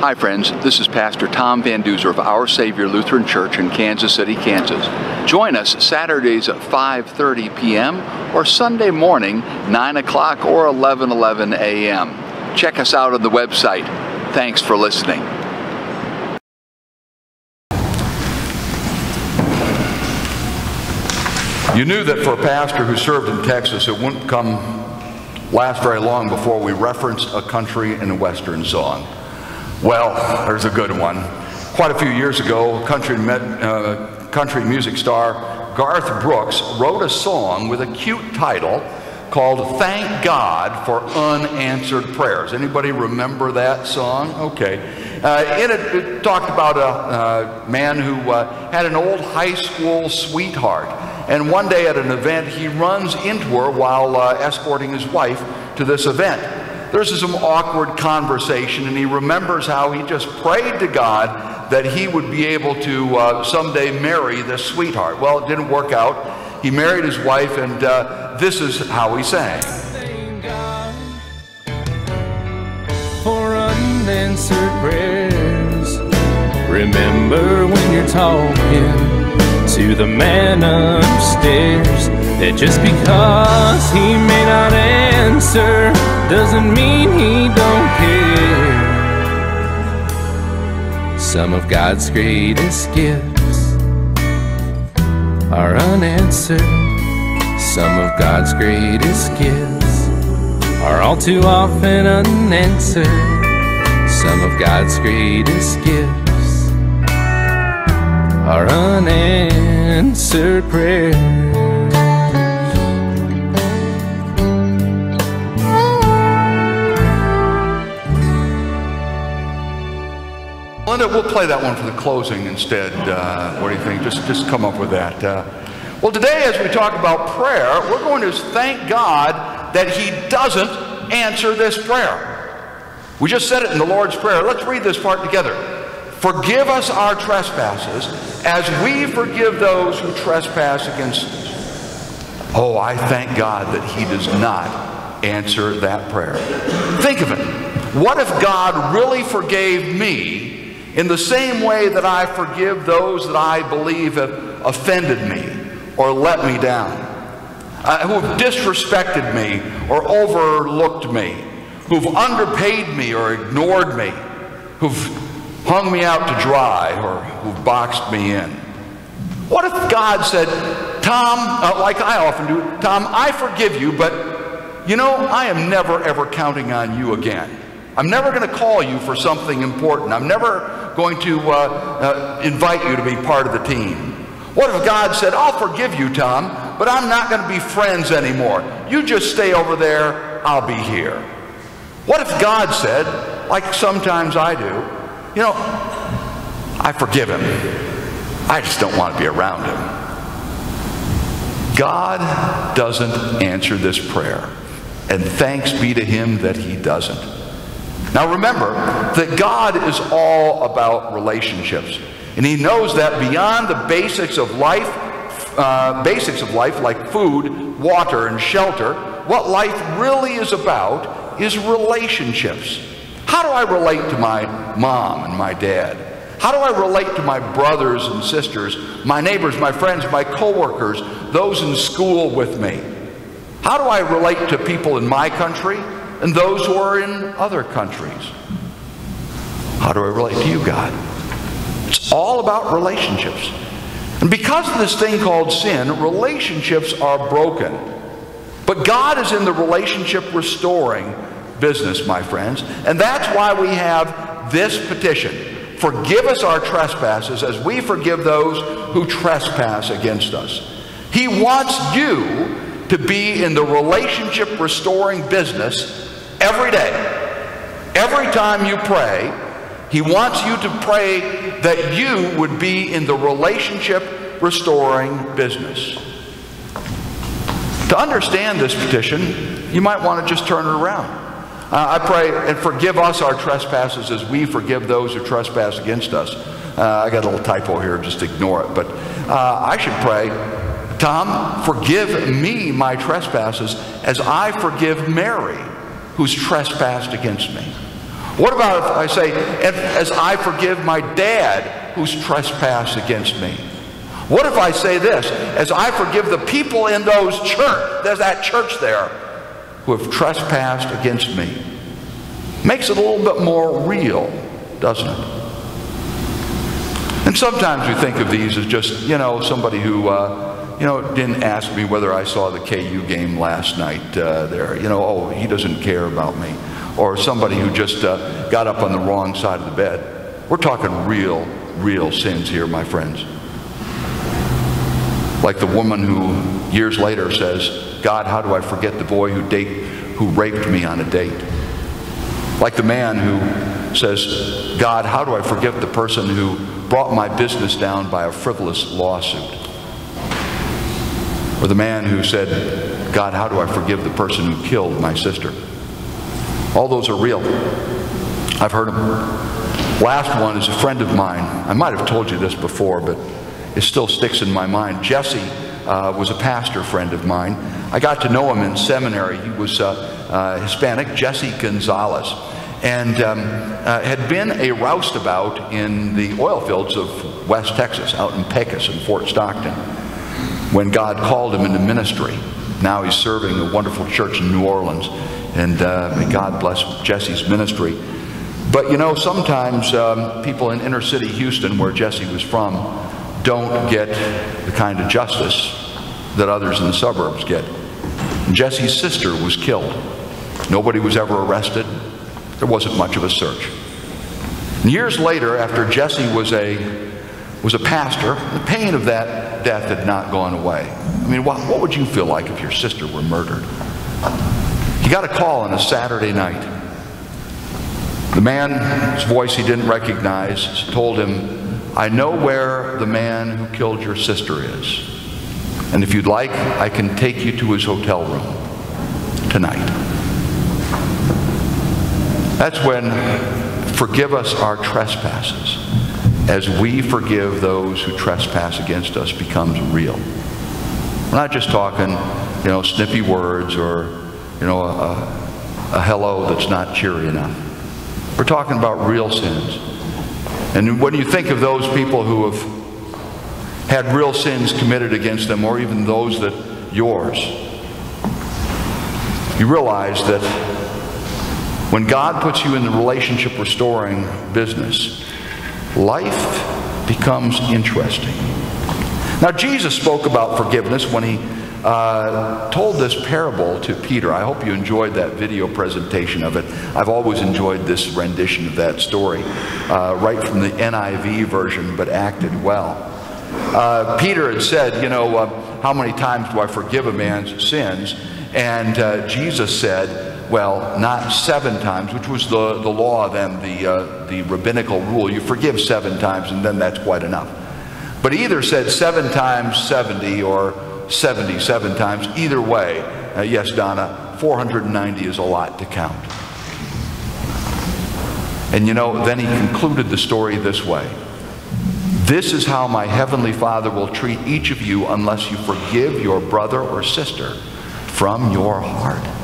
Hi, friends. This is Pastor Tom Van Duzer of Our Savior Lutheran Church in Kansas City, Kansas. Join us Saturdays at 5:30 p.m. or Sunday morning 9 o'clock or 11:11 a.m. Check us out on the website. Thanks for listening. You knew that for a pastor who served in Texas, it wouldn't come last very long before we referenced a country and a western song. Well, there's a good one. Quite a few years ago, country, uh, country music star Garth Brooks wrote a song with a cute title called Thank God for Unanswered Prayers. Anybody remember that song? Okay. Uh, in it, it, talked about a, a man who uh, had an old high school sweetheart. And one day at an event, he runs into her while uh, escorting his wife to this event. There's some awkward conversation, and he remembers how he just prayed to God that he would be able to uh, someday marry this sweetheart. Well, it didn't work out. He married his wife, and uh, this is how he sang. for unanswered prayers. Remember when you're talking to the man upstairs that just because he may not answer doesn't mean he don't care. Some of God's greatest gifts are unanswered. Some of God's greatest gifts are all too often unanswered. Some of God's greatest gifts are unanswered prayers. We'll play that one for the closing instead. Uh, what do you think? Just, just come up with that. Uh, well, today, as we talk about prayer, we're going to thank God that He doesn't answer this prayer. We just said it in the Lord's Prayer. Let's read this part together. Forgive us our trespasses as we forgive those who trespass against us. Oh, I thank God that He does not answer that prayer. Think of it. What if God really forgave me in the same way that I forgive those that I believe have offended me or let me down, uh, who have disrespected me or overlooked me, who've underpaid me or ignored me, who've hung me out to dry or who've boxed me in. What if God said, Tom, uh, like I often do, Tom, I forgive you, but you know, I am never ever counting on you again. I'm never going to call you for something important. I'm never going to uh, uh, invite you to be part of the team. What if God said, I'll forgive you, Tom, but I'm not going to be friends anymore. You just stay over there, I'll be here. What if God said, like sometimes I do, you know, I forgive him. I just don't want to be around him. God doesn't answer this prayer. And thanks be to him that he doesn't. Now remember that God is all about relationships. And he knows that beyond the basics of life, uh, basics of life like food, water, and shelter, what life really is about is relationships. How do I relate to my mom and my dad? How do I relate to my brothers and sisters, my neighbors, my friends, my coworkers, those in school with me? How do I relate to people in my country and those who are in other countries? How do I relate to you, God? It's all about relationships. And because of this thing called sin, relationships are broken. But God is in the relationship restoring business, my friends. And that's why we have this petition Forgive us our trespasses as we forgive those who trespass against us. He wants you to be in the relationship restoring business every day. Every time you pray, He wants you to pray that you would be in the relationship restoring business. To understand this petition, you might want to just turn it around. Uh, I pray and forgive us our trespasses as we forgive those who trespass against us. Uh, I got a little typo here, just ignore it. But uh, I should pray, Tom, forgive me my trespasses as I forgive Mary who's trespassed against me. What about if I say, as I forgive my dad who's trespassed against me? What if I say this, as I forgive the people in those church, there's that church there, who have trespassed against me? Makes it a little bit more real, doesn't it? And sometimes we think of these as just, you know, somebody who, uh, you know, didn't ask me whether I saw the KU game last night uh, there. You know, oh, he doesn't care about me. Or somebody who just uh, got up on the wrong side of the bed. We're talking real, real sins here, my friends. Like the woman who years later says, God, how do I forget the boy who, date, who raped me on a date? Like the man who says, God, how do I forgive the person who brought my business down by a frivolous lawsuit? Or the man who said, God, how do I forgive the person who killed my sister? All those are real. I've heard them. Last one is a friend of mine. I might have told you this before, but it still sticks in my mind. Jesse uh, was a pastor friend of mine. I got to know him in seminary. He was uh, uh, Hispanic, Jesse Gonzalez, and um, uh, had been a roustabout in the oil fields of West Texas, out in Pecos and Fort Stockton, when God called him into ministry. Now he's serving a wonderful church in New Orleans, and uh, God bless Jesse's ministry. But you know, sometimes um, people in inner city Houston, where Jesse was from, don't get the kind of justice that others in the suburbs get. Jesse's sister was killed. Nobody was ever arrested. There wasn't much of a search. And years later, after Jesse was a, was a pastor, the pain of that death had not gone away. I mean, what, what would you feel like if your sister were murdered? He got a call on a Saturday night. The man's voice he didn't recognize told him, I know where the man who killed your sister is. And if you'd like, I can take you to his hotel room tonight. That's when forgive us our trespasses as we forgive those who trespass against us becomes real. We're not just talking, you know, snippy words or, you know, a, a hello that's not cheery enough. We're talking about real sins. And when you think of those people who have had real sins committed against them, or even those that yours, you realize that when God puts you in the relationship restoring business, life becomes interesting. Now, Jesus spoke about forgiveness when he uh, told this parable to Peter. I hope you enjoyed that video presentation of it. I've always enjoyed this rendition of that story, uh, right from the NIV version, but acted well. Uh, Peter had said, You know, uh, how many times do I forgive a man's sins? And uh, Jesus said, Well, not seven times, which was the, the law then, the, uh, the rabbinical rule. You forgive seven times, and then that's quite enough. But either said seven times 70 or 77 times. Either way, uh, yes, Donna, 490 is a lot to count. And you know, then he concluded the story this way This is how my heavenly Father will treat each of you unless you forgive your brother or sister from your heart.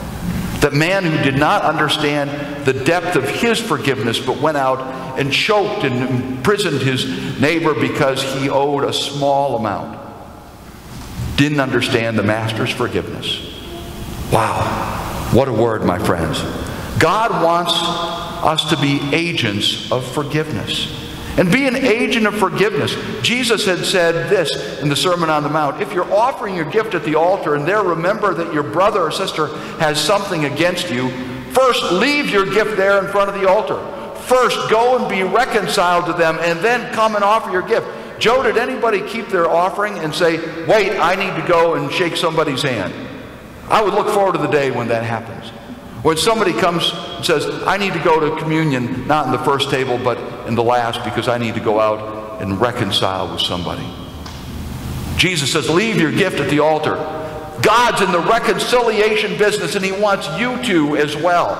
That man who did not understand the depth of his forgiveness but went out and choked and imprisoned his neighbor because he owed a small amount didn't understand the master's forgiveness. Wow, what a word, my friends. God wants us to be agents of forgiveness. And be an agent of forgiveness. Jesus had said this in the Sermon on the Mount if you're offering your gift at the altar and there remember that your brother or sister has something against you, first leave your gift there in front of the altar. First go and be reconciled to them and then come and offer your gift. Joe, did anybody keep their offering and say, wait, I need to go and shake somebody's hand? I would look forward to the day when that happens. When somebody comes and says, I need to go to communion, not in the first table, but in the last, because I need to go out and reconcile with somebody. Jesus says, leave your gift at the altar. God's in the reconciliation business, and he wants you to as well.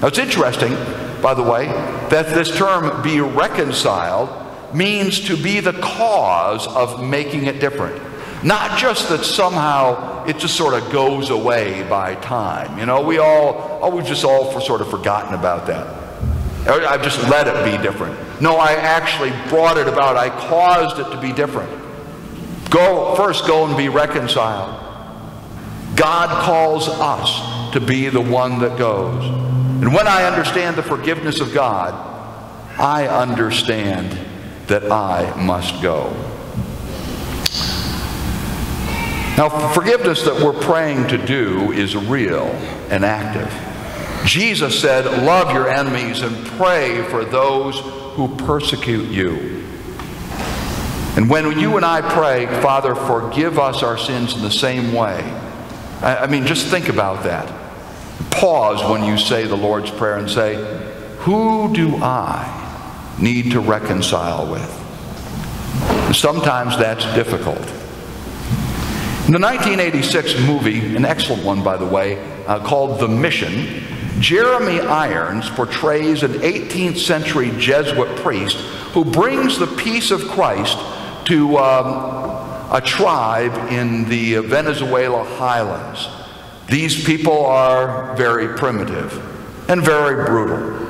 Now, it's interesting, by the way, that this term, be reconciled, means to be the cause of making it different. Not just that somehow it just sort of goes away by time. You know, we all, oh, we've just all for sort of forgotten about that. I've just let it be different. No, I actually brought it about. I caused it to be different. Go, first go and be reconciled. God calls us to be the one that goes. And when I understand the forgiveness of God, I understand that I must go. Now, forgiveness that we're praying to do is real and active. Jesus said, Love your enemies and pray for those who persecute you. And when you and I pray, Father, forgive us our sins in the same way. I mean, just think about that. Pause when you say the Lord's Prayer and say, Who do I need to reconcile with? Sometimes that's difficult. In the 1986 movie, an excellent one by the way, uh, called The Mission, Jeremy Irons portrays an 18th century Jesuit priest who brings the peace of Christ to um, a tribe in the Venezuela highlands. These people are very primitive and very brutal.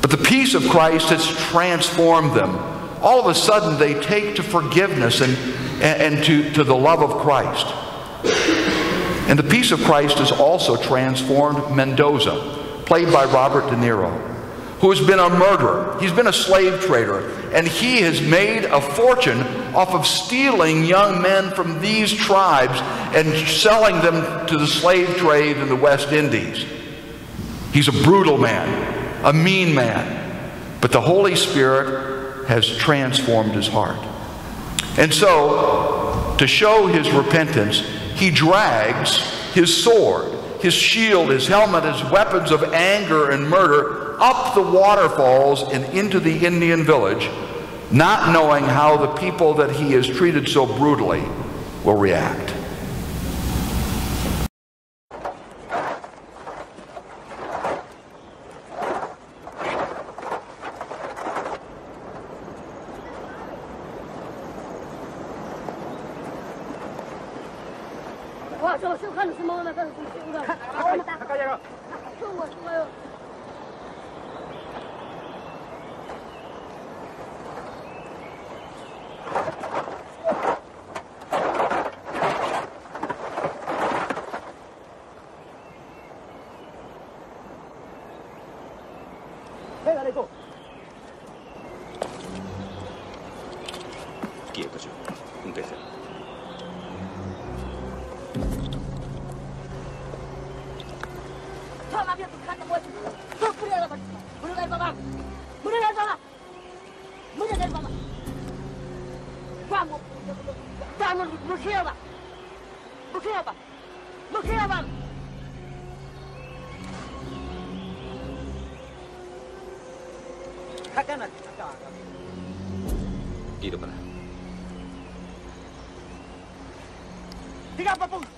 But the peace of Christ has transformed them. All of a sudden, they take to forgiveness and and, to, to the love of Christ. And the peace of Christ has also transformed Mendoza, played by Robert De Niro, who has been a murderer. He's been a slave trader, and he has made a fortune off of stealing young men from these tribes and selling them to the slave trade in the West Indies. He's a brutal man, a mean man, but the Holy Spirit has transformed his heart. And so, to show his repentance, he drags his sword, his shield, his helmet, his weapons of anger and murder up the waterfalls and into the Indian village, not knowing how the people that he has treated so brutally will react. 가서 쇼카는 스마트 나가서 이거 가까이 가까이 가 라. 좋아 좋아 요. quieta, yo. Un tercero. Tiro para. Tira para punto.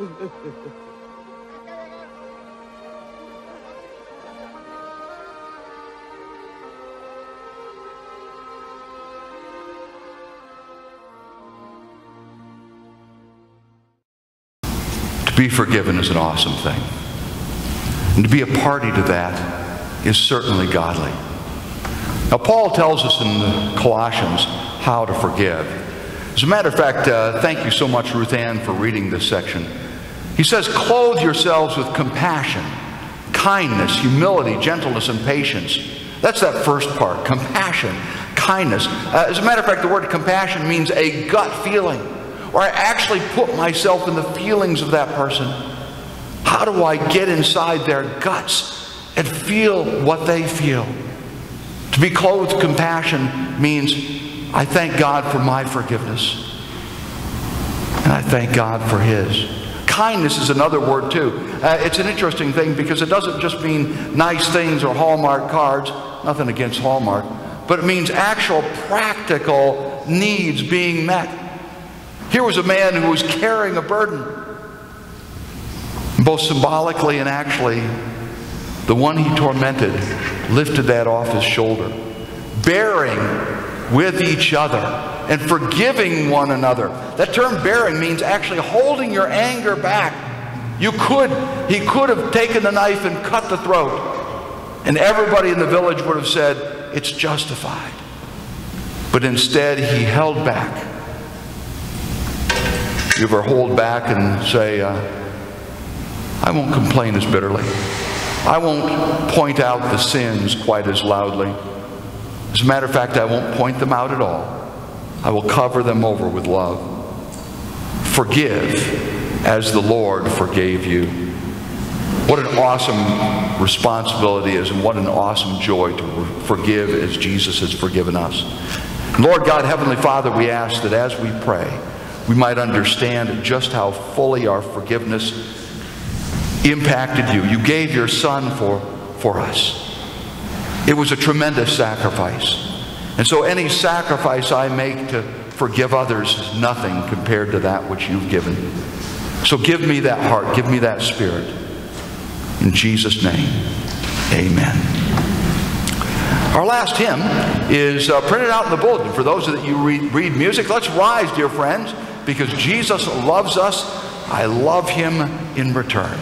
Ha, ha, ha. Be forgiven is an awesome thing. And to be a party to that is certainly godly. Now, Paul tells us in the Colossians how to forgive. As a matter of fact, uh, thank you so much, Ruth Ann, for reading this section. He says, Clothe yourselves with compassion, kindness, humility, gentleness, and patience. That's that first part compassion, kindness. Uh, as a matter of fact, the word compassion means a gut feeling, or I actually put myself in the feelings of that person. How do I get inside their guts and feel what they feel? To be clothed with compassion means I thank God for my forgiveness. And I thank God for His. Kindness is another word, too. Uh, it's an interesting thing because it doesn't just mean nice things or Hallmark cards, nothing against Hallmark, but it means actual practical needs being met. Here was a man who was carrying a burden, both symbolically and actually. The one he tormented lifted that off his shoulder, bearing with each other and forgiving one another. That term bearing means actually holding your anger back. You could, he could have taken the knife and cut the throat, and everybody in the village would have said, It's justified. But instead, he held back. You ever hold back and say, uh, I won't complain as bitterly. I won't point out the sins quite as loudly. As a matter of fact, I won't point them out at all. I will cover them over with love. Forgive as the Lord forgave you. What an awesome responsibility is, and what an awesome joy to forgive as Jesus has forgiven us. Lord God, Heavenly Father, we ask that as we pray, we might understand just how fully our forgiveness impacted you. You gave your Son for, for us. It was a tremendous sacrifice. And so any sacrifice I make to forgive others is nothing compared to that which you've given. So give me that heart, give me that spirit. In Jesus' name, amen. Our last hymn is uh, printed out in the bulletin. For those of you read, read music, let's rise, dear friends, because Jesus loves us. I love him in return.